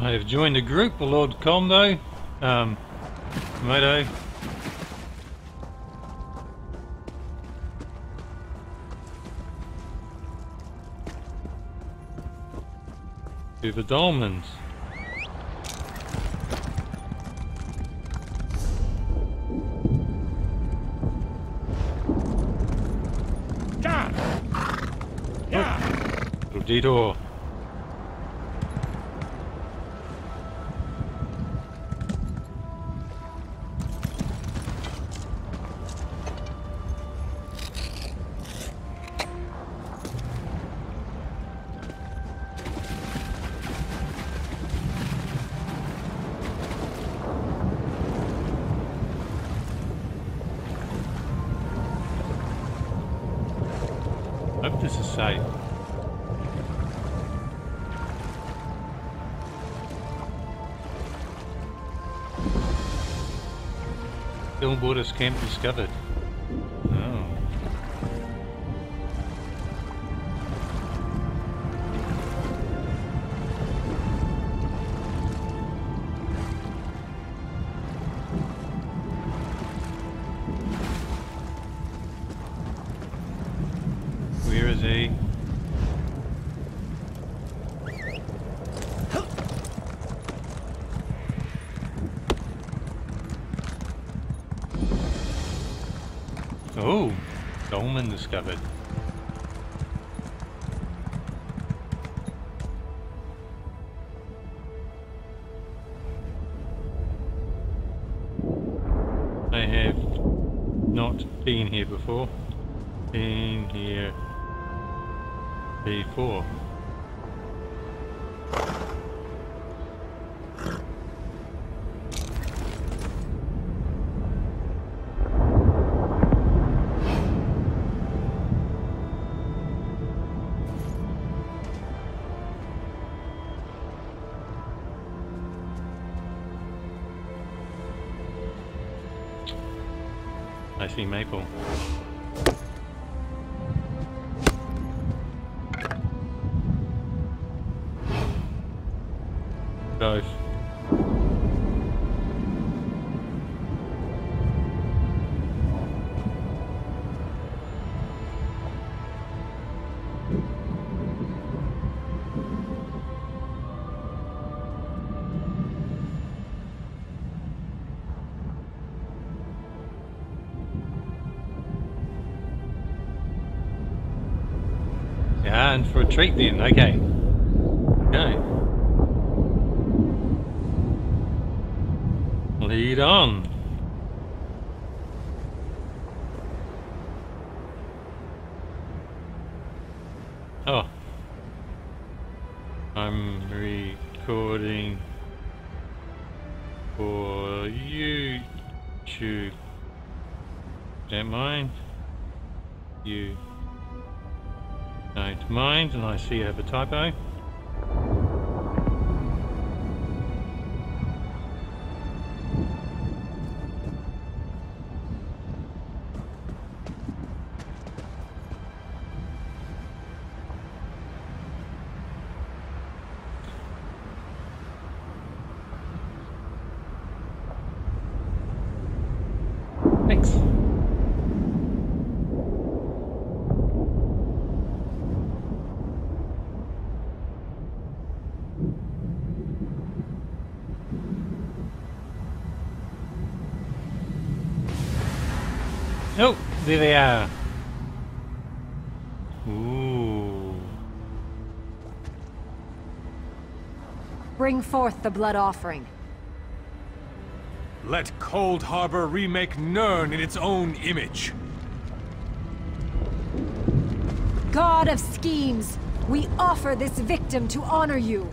I have joined a group, the Lord Comdo, um, Moto. To the Dolmens. Little detour. This is safe. Camp discovered. Oh, dolmen discovered. I have not been here before. Been here before. Maple. And for a treat then, okay. Okay. Lead on. Oh. I'm recording for YouTube. Don't mind. You don't mind, and I see you have a typo. Oh, there they are. Ooh. Bring forth the blood offering. Let Coldharbour remake Nirn in its own image. God of schemes, we offer this victim to honor you.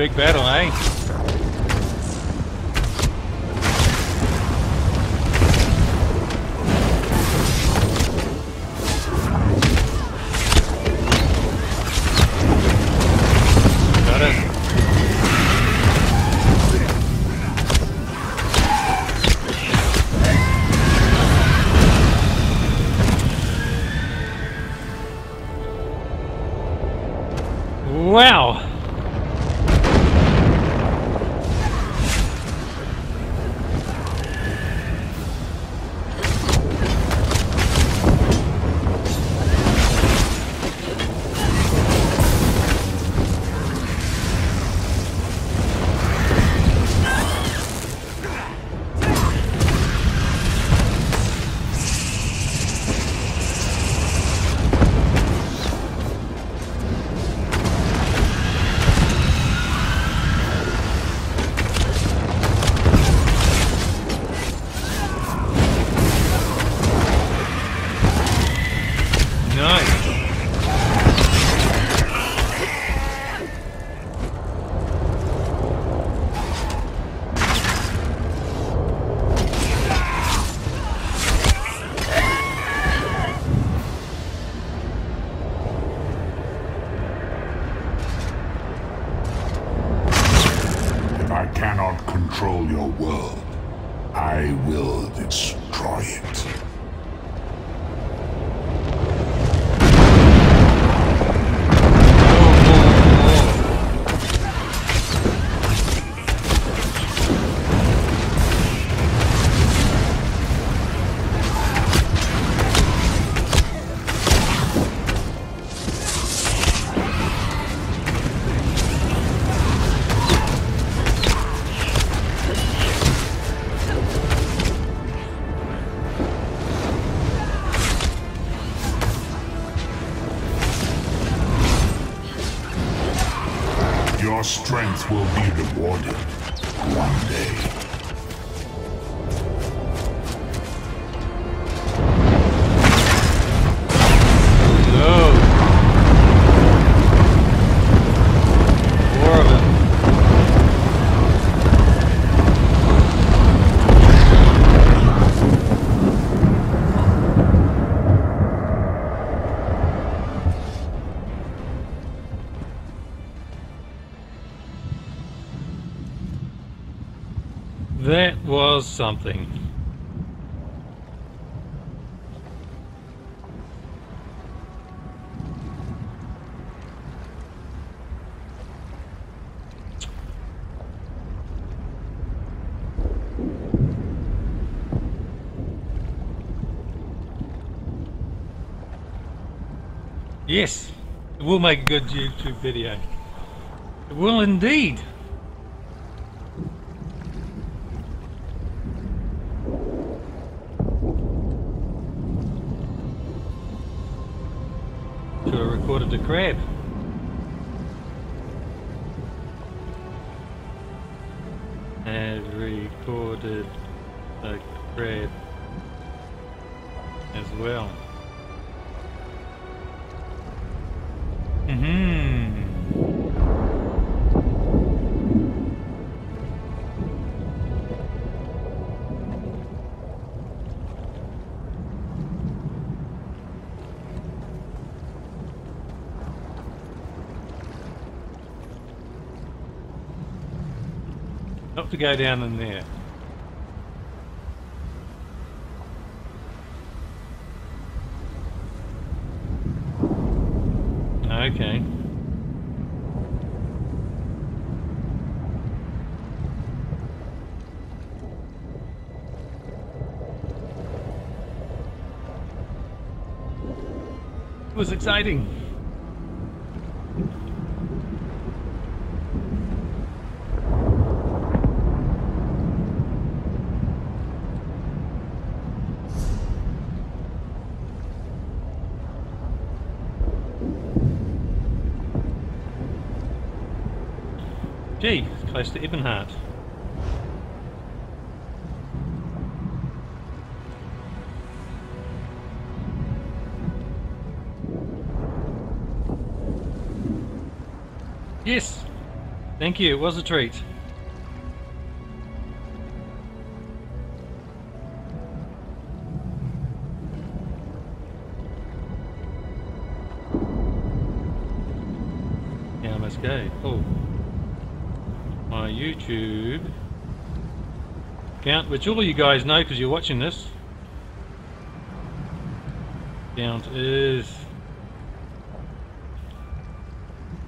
Big battle, eh? Control your world, I will destroy it. That was something. Yes, it will make a good YouTube video. It will indeed. Crab. Have recorded the crab as well. Hmm. Not to go down in there. Okay. It was exciting. Gee, it's close to Ebonheart. Yes, Thank you, it was a treat. YouTube account, which all of you guys know because you're watching this. Account is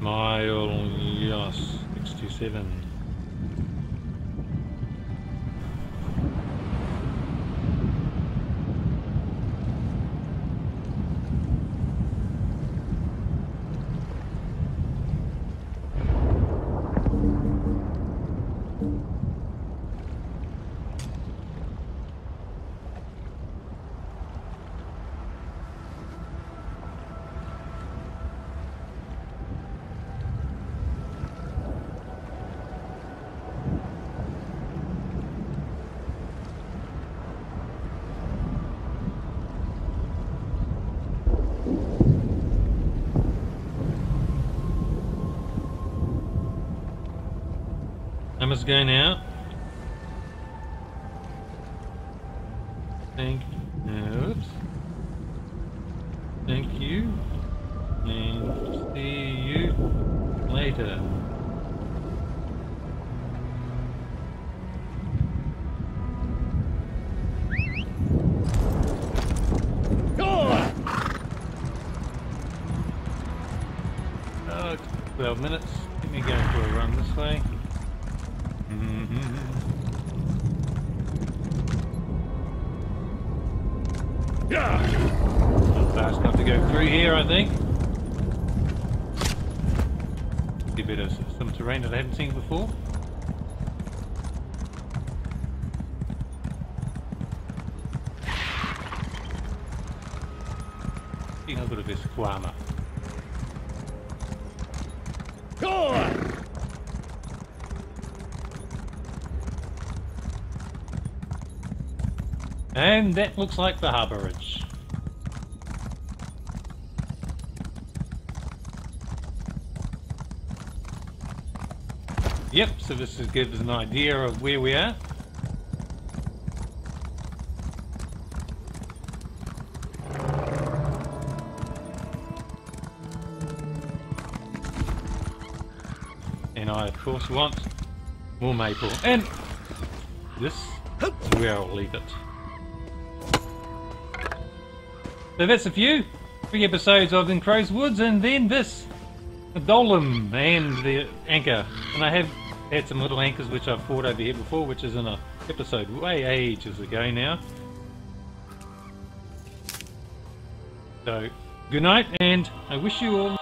Miles 67. Out. Thank oops. Thank you. And see you later. Oh, 12 minutes. Let me go for a run this way. Not fast enough to go through here, I think. A bit of some terrain that I haven't seen before. A bit of this Esquama. And that looks like the harbourage. Yep, so this is, gives an idea of where we are. And I of course want more maple. And this is where I'll leave it. So that's a few. Three episodes of In Crow's Woods and then this. The Dolmen and the anchor. And I have had some little anchors which I've fought over here before, which is in a episode way ages ago now. So, good night and I wish you all